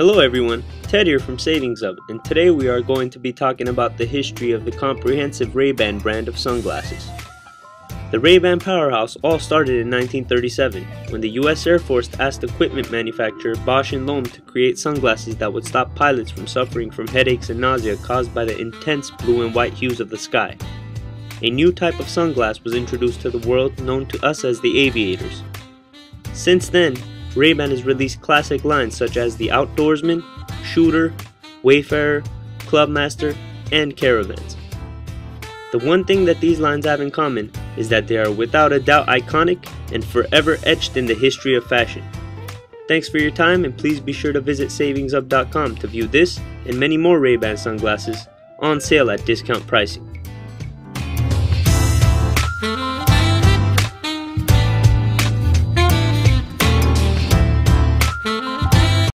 Hello everyone, Ted here from Savings Hub, and today we are going to be talking about the history of the comprehensive Ray-Ban brand of sunglasses. The Ray-Ban powerhouse all started in 1937 when the US Air Force asked equipment manufacturer Bausch & Lomb to create sunglasses that would stop pilots from suffering from headaches and nausea caused by the intense blue and white hues of the sky. A new type of sunglass was introduced to the world known to us as the aviators. Since then, Ray-Ban has released classic lines such as the Outdoorsman, Shooter, Wayfarer, Clubmaster, and Caravans. The one thing that these lines have in common is that they are without a doubt iconic and forever etched in the history of fashion. Thanks for your time and please be sure to visit savingshub.com to view this and many more Ray-Ban sunglasses on sale at discount pricing.